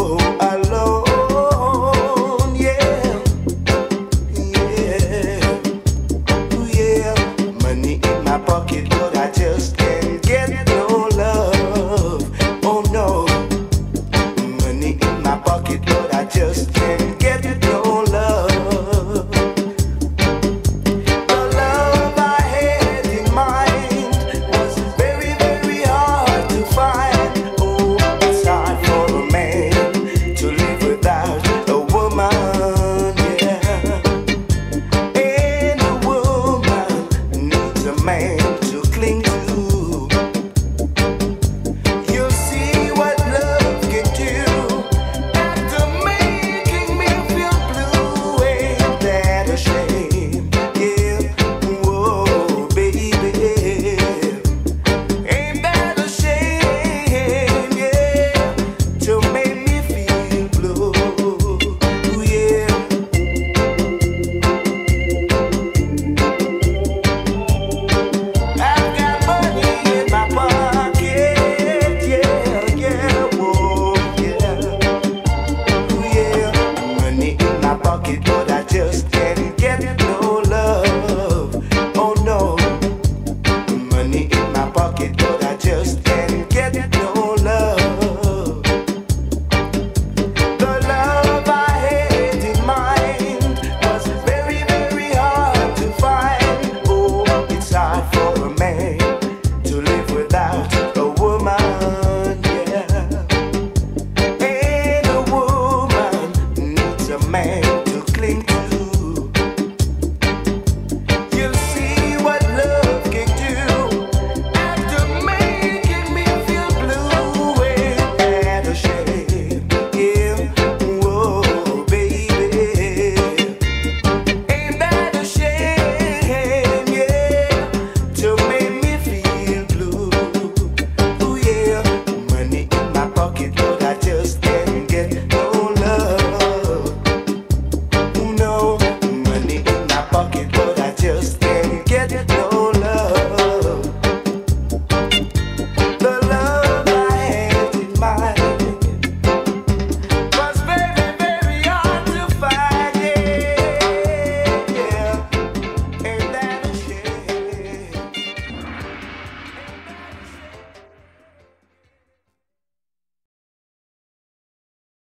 yo. to cling to.